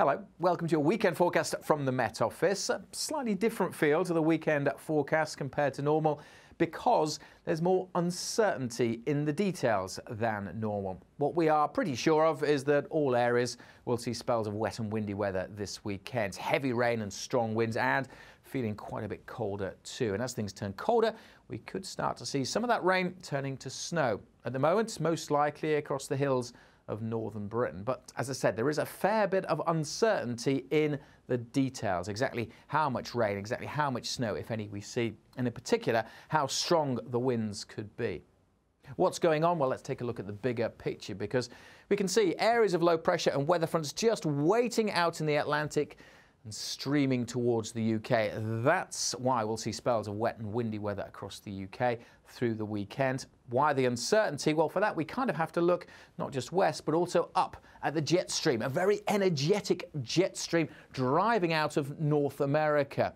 Hello, welcome to your weekend forecast from the Met Office. A slightly different feel to the weekend forecast compared to normal because there's more uncertainty in the details than normal. What we are pretty sure of is that all areas will see spells of wet and windy weather this weekend. Heavy rain and strong winds and feeling quite a bit colder too. And as things turn colder, we could start to see some of that rain turning to snow. At the moment, most likely across the hills of northern Britain. But as I said, there is a fair bit of uncertainty in the details, exactly how much rain, exactly how much snow, if any, we see, and in particular, how strong the winds could be. What's going on? Well, let's take a look at the bigger picture because we can see areas of low pressure and weather fronts just waiting out in the Atlantic and streaming towards the UK. That's why we'll see spells of wet and windy weather across the UK through the weekend. Why the uncertainty? Well, for that, we kind of have to look not just west, but also up at the jet stream, a very energetic jet stream driving out of North America.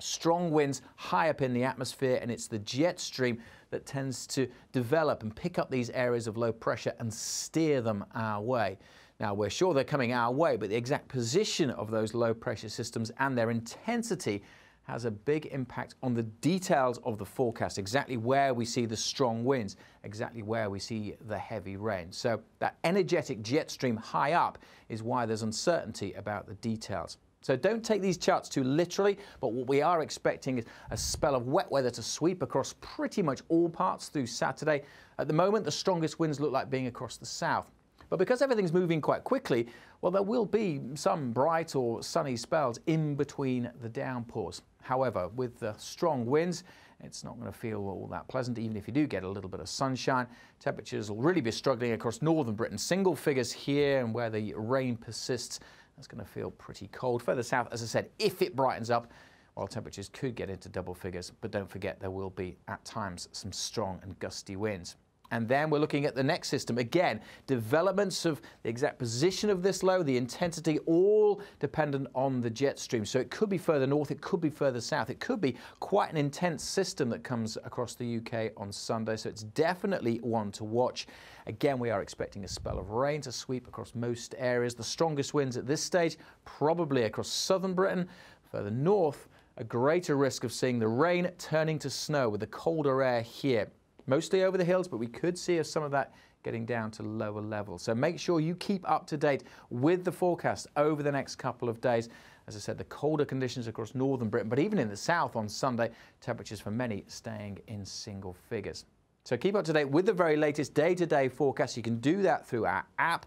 Strong winds high up in the atmosphere, and it's the jet stream that tends to develop and pick up these areas of low pressure and steer them our way. Now, we're sure they're coming our way, but the exact position of those low pressure systems and their intensity has a big impact on the details of the forecast, exactly where we see the strong winds, exactly where we see the heavy rain. So that energetic jet stream high up is why there's uncertainty about the details. So don't take these charts too literally, but what we are expecting is a spell of wet weather to sweep across pretty much all parts through Saturday. At the moment, the strongest winds look like being across the south. But because everything's moving quite quickly, well, there will be some bright or sunny spells in between the downpours. However, with the strong winds, it's not going to feel all that pleasant, even if you do get a little bit of sunshine. Temperatures will really be struggling across northern Britain. Single figures here and where the rain persists, that's going to feel pretty cold. Further south, as I said, if it brightens up, while temperatures could get into double figures, but don't forget there will be at times some strong and gusty winds. And then we're looking at the next system. Again, developments of the exact position of this low, the intensity, all dependent on the jet stream. So it could be further north, it could be further south. It could be quite an intense system that comes across the UK on Sunday. So it's definitely one to watch. Again, we are expecting a spell of rain to sweep across most areas. The strongest winds at this stage, probably across southern Britain. Further north, a greater risk of seeing the rain turning to snow with the colder air here mostly over the hills, but we could see some of that getting down to lower levels. So make sure you keep up to date with the forecast over the next couple of days. As I said, the colder conditions across northern Britain, but even in the south on Sunday, temperatures for many staying in single figures. So keep up to date with the very latest day-to-day -day forecast. You can do that through our app,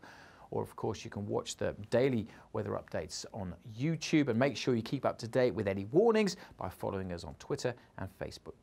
or of course you can watch the daily weather updates on YouTube and make sure you keep up to date with any warnings by following us on Twitter and Facebook.